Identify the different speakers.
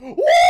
Speaker 1: Woo!